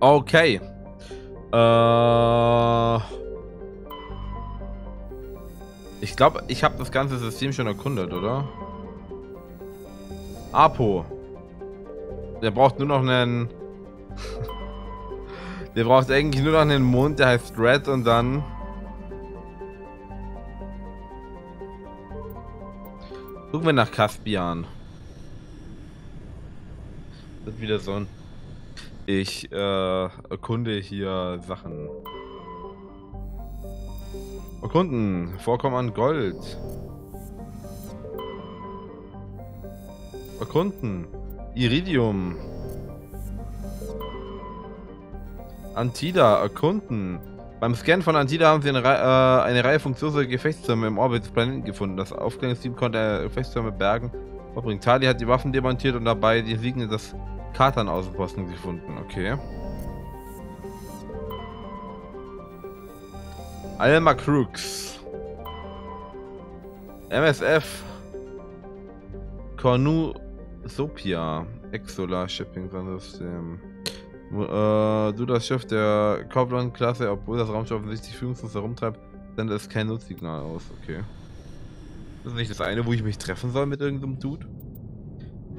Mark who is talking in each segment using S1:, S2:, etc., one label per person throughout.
S1: Okay. Äh, ich glaube, ich habe das ganze System schon erkundet, oder? Apo. Der braucht nur noch einen... der braucht eigentlich nur noch einen Mond, der heißt Red und dann... Gucken wir nach Caspian. Das ist wieder so ein... Ich äh, erkunde hier Sachen. Erkunden. Vorkommen an Gold. Erkunden. Iridium. Antida. Erkunden. Beim Scan von Antida haben sie eine, Re äh, eine Reihe funktionsloser Gefechtstürme im Orbit des Planeten gefunden. Das Aufklärungsteam konnte Gefechtstürme bergen. Tali hat die Waffen demontiert und dabei die Siegen des Katan Außenposten gefunden, okay. Alma Crooks. MSF. Cornu Sopia. Exolar Shipping System. Äh, du das Schiff der Kaufland-Klasse, obwohl das Raumschiff offensichtlich führungslos herumtreibt, sendet es kein Nutzsignal aus, okay. Das ist nicht das eine, wo ich mich treffen soll mit irgendeinem Dude?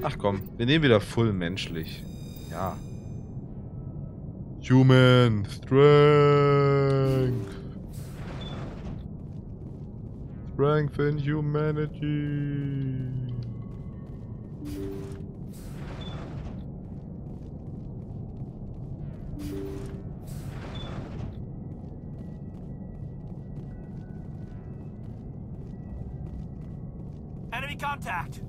S1: Ach komm, wir nehmen wieder full menschlich. Ja. Human Strength. Strength in Humanity.
S2: Enemy contact!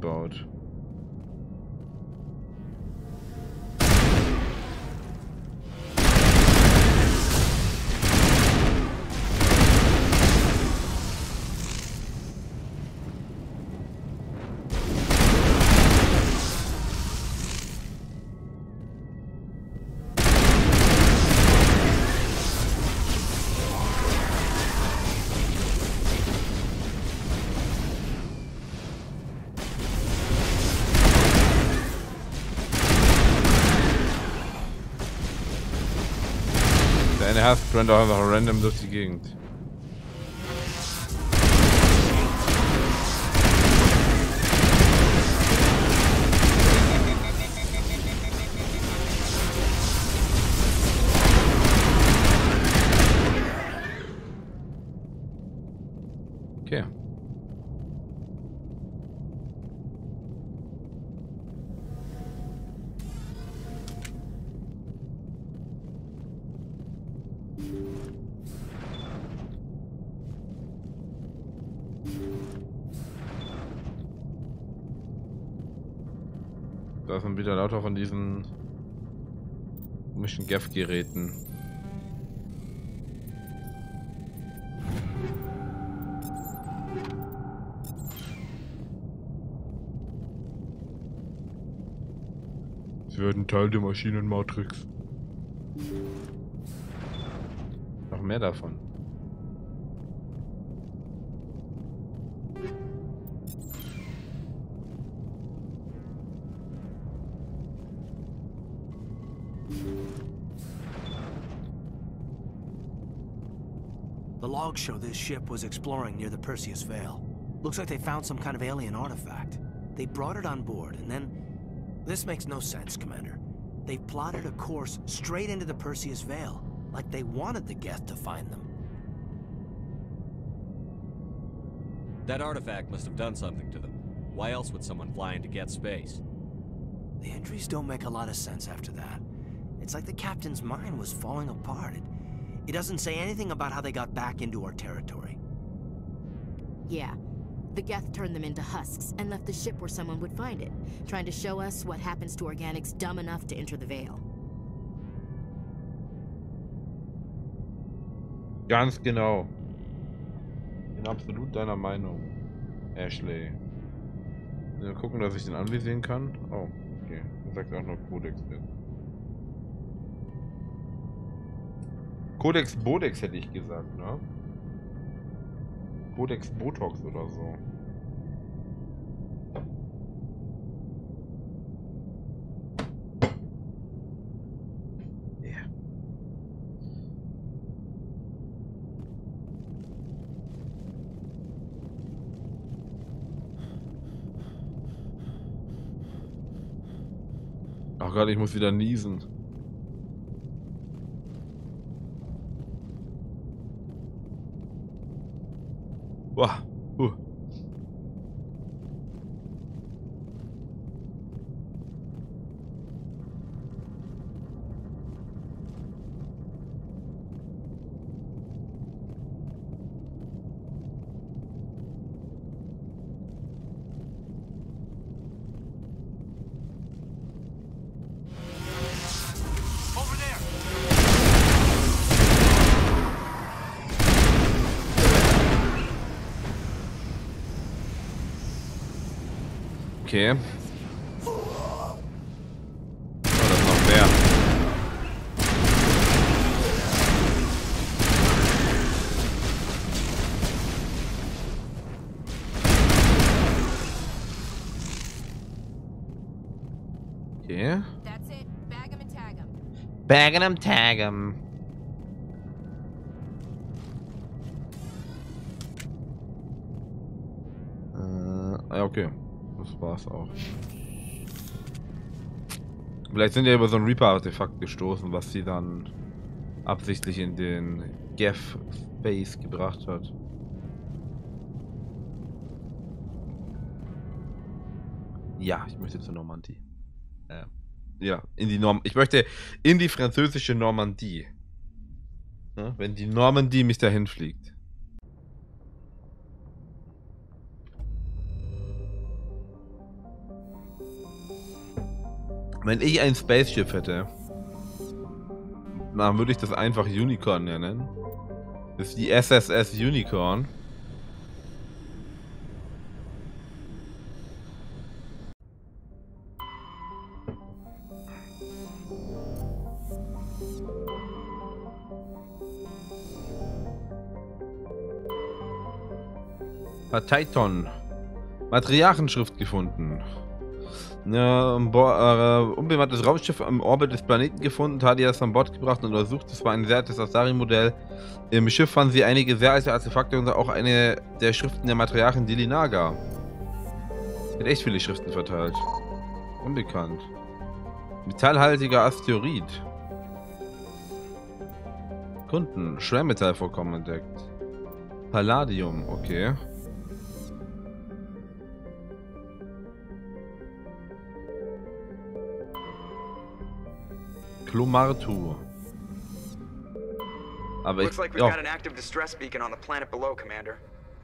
S1: gebaut. Gebaut. rennt auch einfach random durch die Gegend. Da sind wieder lauter von diesen komischen Gaff-Geräten. Sie werden Teil der Maschinenmatrix. Noch mehr davon.
S2: Logs show this ship was exploring near the Perseus Vale. Looks like they found some kind of alien artifact. They brought it on board, and then... This makes no sense, Commander. They plotted a course straight into the Perseus Vale, like they wanted the Geth to find them.
S3: That artifact must have done something to them. Why else would someone fly into Geth space?
S2: The entries don't make a lot of sense after that. It's like the captain's mind was falling apart. It, it doesn't say anything about how they got back into our territory.
S4: Yeah. The Geth turned them into husks and left the ship where someone would find it, trying to show us what happens to organics dumb enough to enter the Veil.
S1: Ganz genau. Bin absolut deiner Meinung. Ashley. Wir gucken, dass ich den anvisieren kann. Oh, okay. Er sagt auch noch Codex mit. Codex Bodex hätte ich gesagt, ne? Codex Botox oder so. Ach Gott, ich muss wieder niesen.
S2: 哇，呼
S1: Okay. Oh, das ist noch mehr. Okay.
S4: That's it. Bag 'em and tag 'em.
S1: Bagging em, tag em. Äh, ja, okay. Das war's auch. Vielleicht sind ja über so ein Reaper-Artefakt gestoßen, was sie dann absichtlich in den Geth Space gebracht hat. Ja, ich möchte zur Normandie. Äh, ja, in die Norm. Ich möchte in die französische Normandie. Ja, wenn die Normandie mich dahin fliegt. Wenn ich ein Spaceship hätte, dann würde ich das einfach Unicorn nennen. Das ist die SSS Unicorn. Parteiton. Matriarchenschrift gefunden. Äh, unbemanntes Raumschiff im Orbit des Planeten gefunden, Tadia ist an Bord gebracht und untersucht. Es war ein sehr altes Asari-Modell. Im Schiff fanden sie einige sehr alte Artefakte und auch eine der Schriften der Matriarchin Dilinaga. Hat echt viele Schriften verteilt. Unbekannt. Metallhaltiger Asteroid. Kunden. Schwermetallvorkommen entdeckt. Palladium, okay. Klomartu. Aber ich.
S5: Looks like we've got an active distress beacon on the planet below, Commander.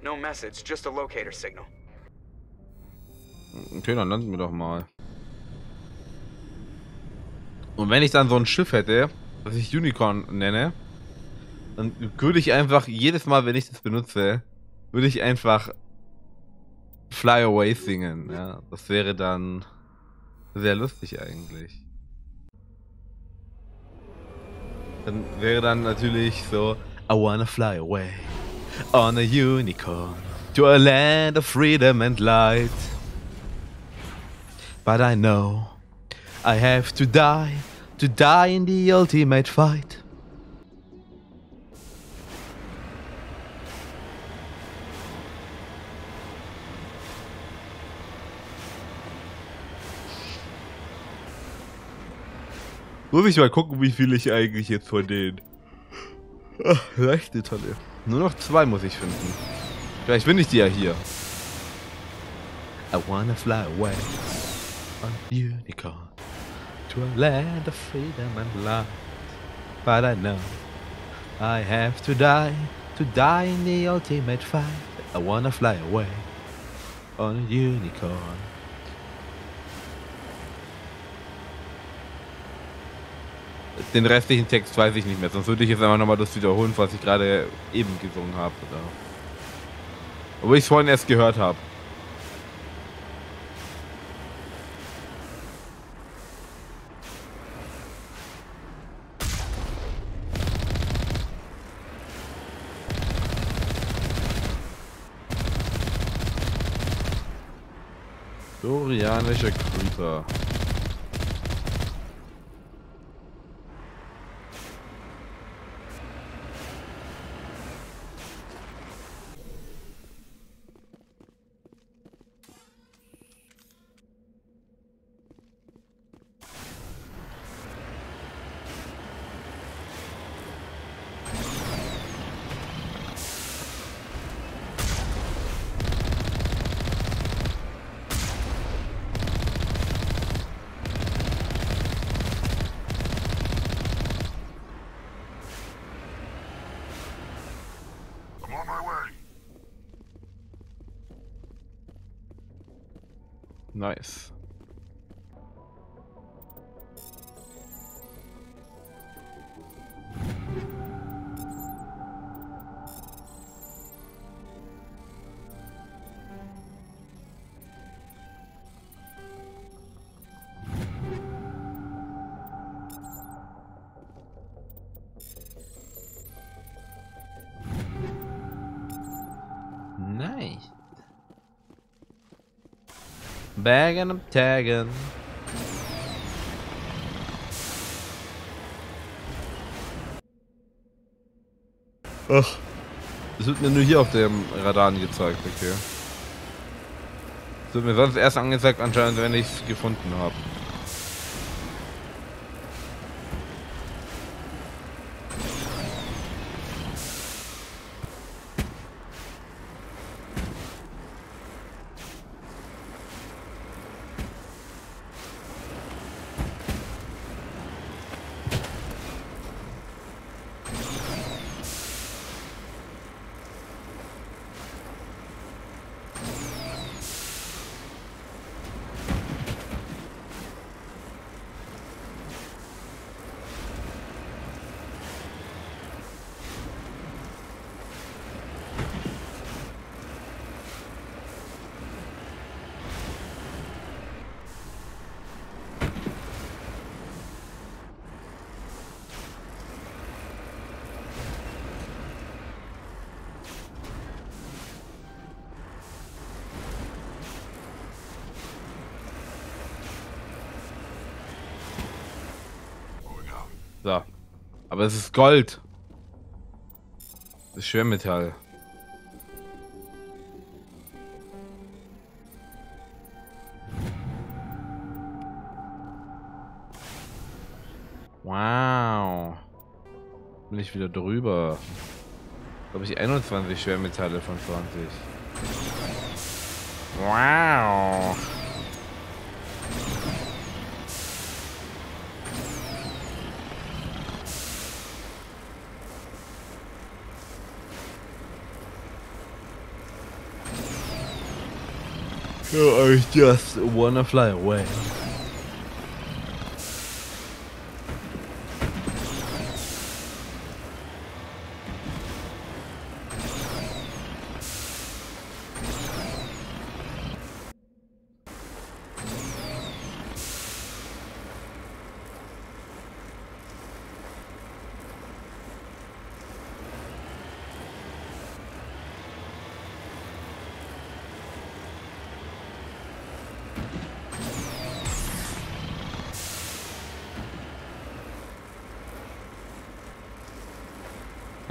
S5: No message, just a locator signal.
S1: okay, dann landen wir doch mal. Und wenn ich dann so ein Schiff hätte, das ich Unicorn nenne, dann würde ich einfach jedes Mal, wenn ich das benutze, würde ich einfach Fly Away singen. Ja, das wäre dann sehr lustig eigentlich. Dann wäre dann natürlich so I wanna fly away on a unicorn to a land of freedom and light. But I know I have to die to die in the ultimate fight. Muss ich mal gucken, wie viel ich eigentlich jetzt von den Ach, rechte Tonne. Nur noch zwei muss ich finden. Vielleicht finde ich die ja hier. I wanna fly away on unicorn to a land of freedom and light. But I know I have to die to die in the ultimate fight. I wanna fly away on a unicorn. den restlichen Text weiß ich nicht mehr, sonst würde ich jetzt einfach nochmal das wiederholen, was ich gerade eben gesungen habe. Obwohl ich es vorhin erst gehört habe. Dorianische Creeper. Nice. Bagging and tagging. Ach. Das wird mir nur hier auf dem Radar angezeigt, okay. Das wird mir sonst erst angezeigt, anscheinend, wenn ich es gefunden habe. Aber es ist Gold. Das ist Schwermetall. Wow. Bin ich wieder drüber. Habe ich 21 Schwermetalle von 20. Wow. I just wanna fly away.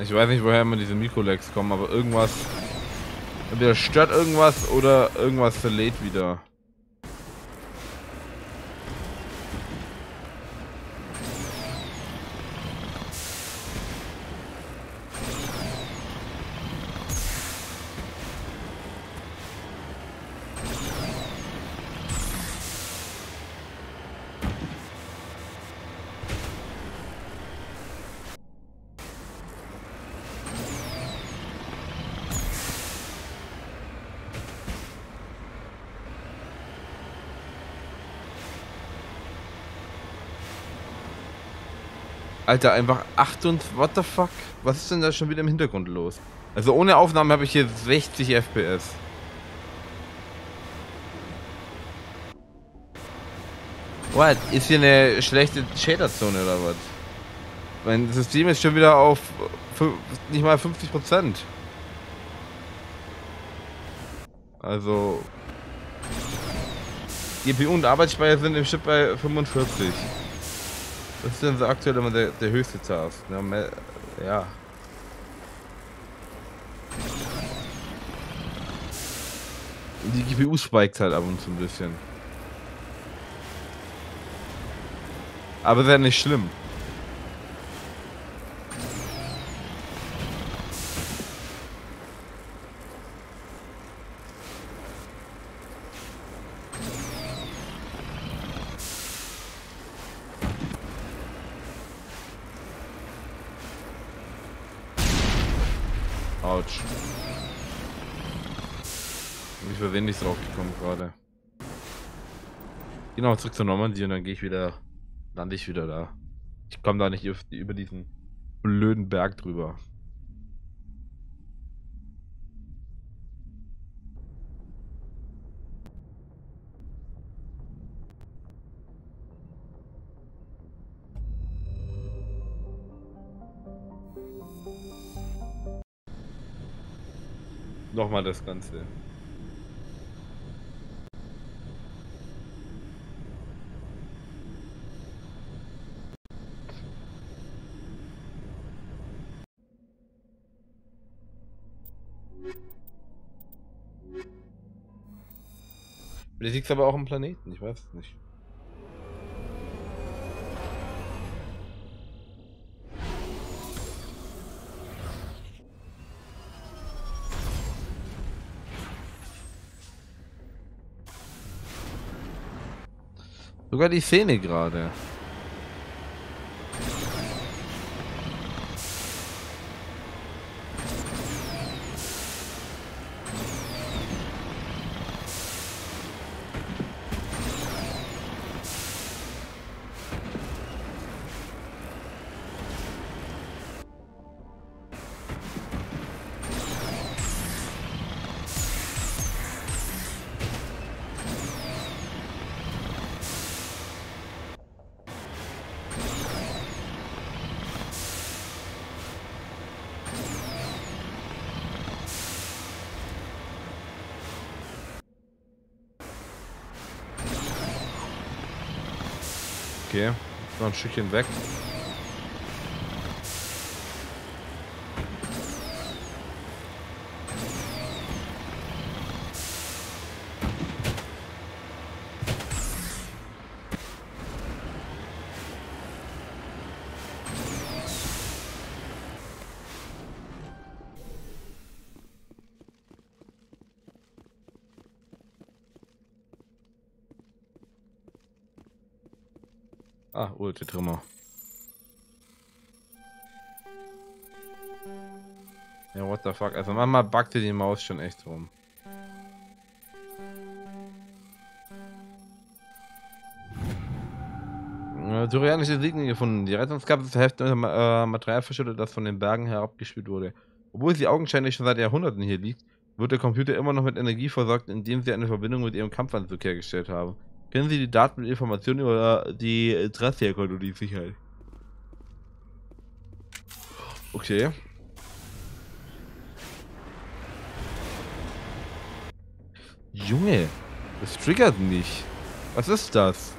S1: Ich weiß nicht, woher immer diese Mikrolags kommen, aber irgendwas. Entweder stört irgendwas oder irgendwas verlädt wieder. Alter, einfach 8 und what the fuck? Was ist denn da schon wieder im Hintergrund los? Also ohne Aufnahme habe ich hier 60 FPS. What? Ist hier eine schlechte Shader-Zone oder was? Mein System ist schon wieder auf nicht mal 50%. GPU und Arbeitsspeicher sind im Chip bei 45. Das ist dann aktuell immer der, der höchste Task. Ne? Ja. Die GPU spiked halt ab und zu ein bisschen. Aber ja nicht schlimm. Autsch. Bin ich versehentlich drauf gekommen gerade. Genau, zurück zur Normandie und dann gehe ich wieder, lande ich wieder da. Ich komme da nicht über diesen blöden Berg drüber. Nochmal das Ganze. Vielleicht liegt es aber auch am Planeten, ich weiß es nicht. Sogar die Szene gerade. Okay, noch ein Stückchen weg. Ah, alte Trümmer. Ja, what the fuck. Also manchmal backte die Maus schon echt rum. Turianische Siegel gefunden. Die Rettungskapselhälfte äh, Material verschüttet, das von den Bergen herabgespült wurde. Obwohl sie augenscheinlich schon seit Jahrhunderten hier liegt, wird der Computer immer noch mit Energie versorgt, indem sie eine Verbindung mit ihrem Kampfanzug hergestellt haben. Kennen Sie die Daten und Informationen über die Tracia-Kolonie Sicherheit? Okay. Junge, das triggert nicht. Was ist das?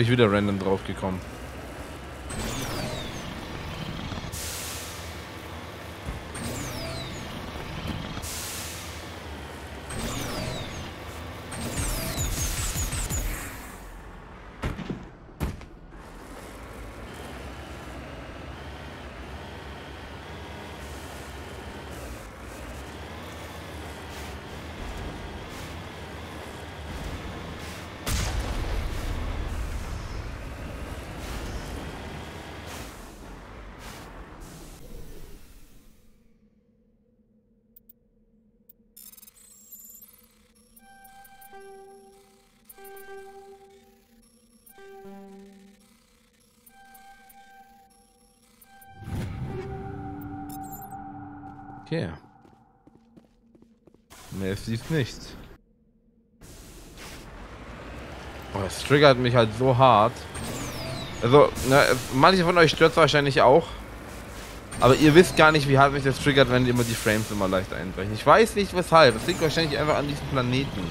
S1: Ich wieder random drauf gekommen. Okay. Mehr ist dies nicht. Oh, das triggert mich halt so hart. Also, na, manche von euch stört es wahrscheinlich auch. Aber ihr wisst gar nicht, wie hart mich das triggert, wenn immer die Frames immer leicht einbrechen. Ich weiß nicht weshalb. Es liegt wahrscheinlich einfach an diesem Planeten.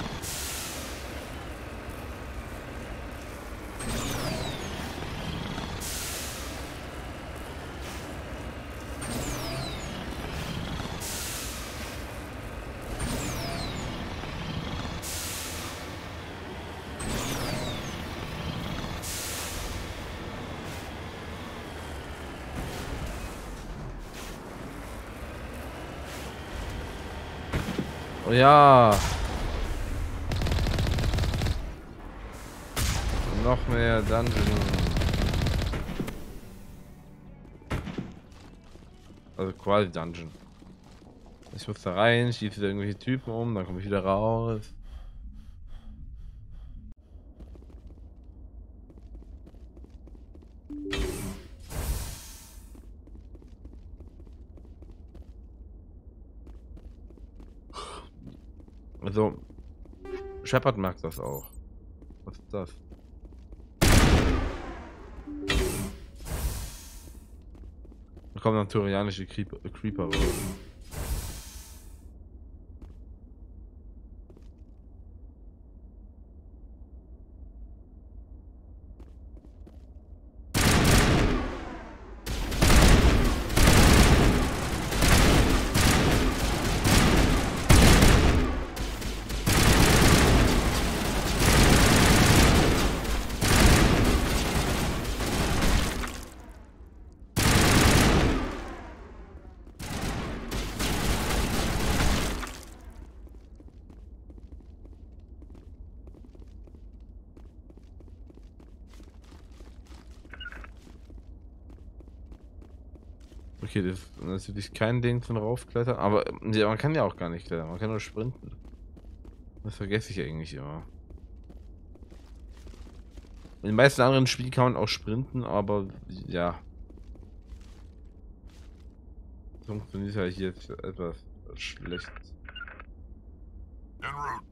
S1: Ja. Noch mehr Dungeon. Also quasi Dungeon. Ich muss da rein, schieße irgendwelche Typen um, dann komme ich wieder raus. Also, Shepard merkt das auch. Was ist das? Da kommen dann turianische Creeper, Creeper raus. Okay, das ist natürlich kein Ding zum Raufklettern, aber ja, man kann ja auch gar nicht klettern, man kann nur sprinten. Das vergesse ich eigentlich immer. In den meisten anderen Spielen kann man auch sprinten, aber ja. Funktioniert halt jetzt etwas schlecht.
S6: En route.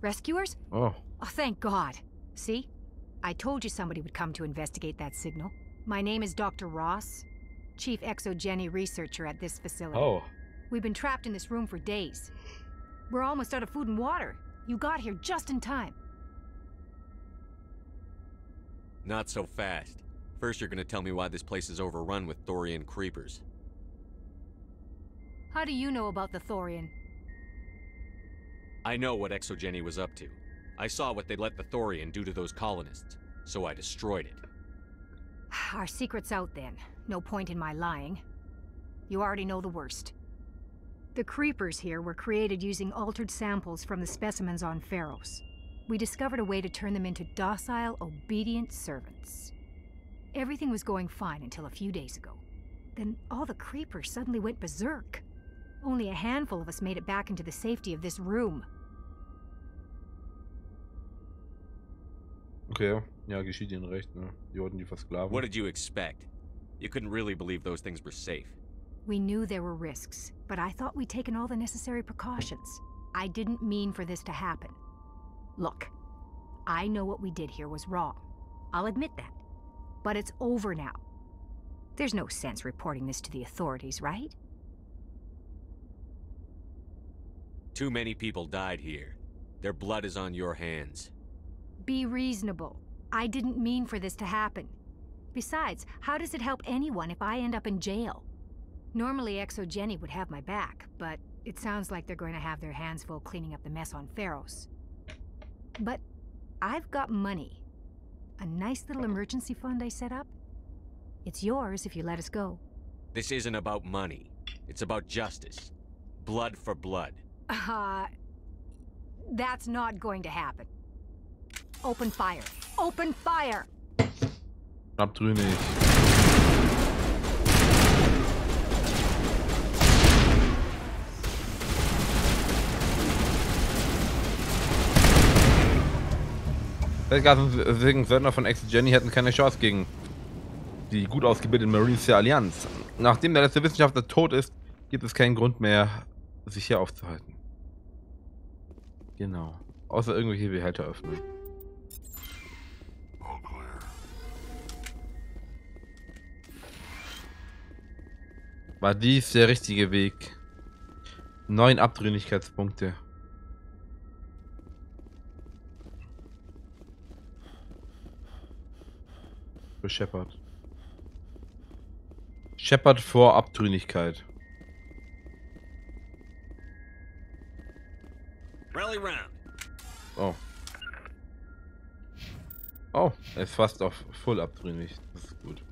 S7: Rescuers?
S1: Oh,
S7: Oh, thank God. See? I told you somebody would come to investigate that signal. My name is Dr. Ross, Chief Exogeny Researcher at this facility.
S1: oh.
S7: We've been trapped in this room for days. We're almost out of food and water. You got here just in time.
S3: Not so fast. First, you're gonna tell me why this place is overrun with Thorian creepers.
S7: How do you know about the Thorian?
S3: I know what Exogeny was up to. I saw what they let the Thorian do to those colonists, so I destroyed it.
S7: Our secret's out then. No point in my lying. You already know the worst. The creepers here were created using altered samples from the specimens on Pharos. We discovered a way to turn them into docile, obedient servants. Everything was going fine until a few days ago. Then all the creepers suddenly went berserk. Only a handful of us made it back into the safety of this room.
S1: Okay, ja, geschieht ihnen recht, ne? Die wollten die versklaven.
S3: What did you expect? You couldn't really believe those things were safe.
S7: We knew there were risks, but I thought we'd taken all the necessary precautions. I didn't mean for this to happen. Look, I know what we did here was wrong. I'll admit that. But it's over now. There's no sense reporting this to the authorities, right?
S3: Too many people died here. Their blood is on your hands.
S7: Be reasonable. I didn't mean for this to happen. Besides, how does it help anyone if I end up in jail? Normally, Exogeny would have my back, but it sounds like they're going to have their hands full cleaning up the mess on Pharos. But I've got money. A nice little emergency fund I set up. It's yours if you let us go.
S3: This isn't about money. It's about justice. Blood for blood.
S7: Uh, that's not going to happen. Open fire. Open fire!
S1: Abtrünnig. Felgas und deswegen Söldner von Ex Jenny hätten keine Chance gegen die gut ausgebildeten Marines der Allianz. Nachdem der letzte Wissenschaftler tot ist, gibt es keinen Grund mehr, sich hier aufzuhalten. Genau. Außer irgendwelche Behälter öffnen. War dies der richtige Weg? Neun Abtrünnigkeitspunkte. Für Shepard. Shepard vor Abtrünnigkeit.
S3: Rally round.
S1: Oh. Oh, er ist fast auf voll abtrünnig. Das ist gut.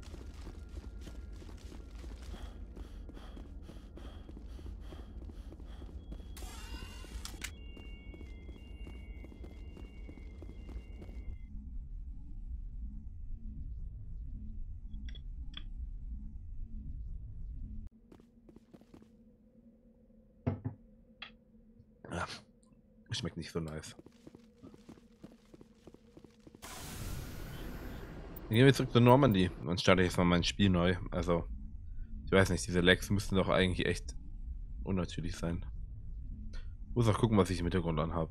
S1: Nice. Dann gehen wir zurück zur Normandy. Dann starte ich jetzt mal mein Spiel neu. Also, ich weiß nicht, diese Lags müssten doch eigentlich echt unnatürlich sein. Muss auch gucken, was ich im Hintergrund anhabe.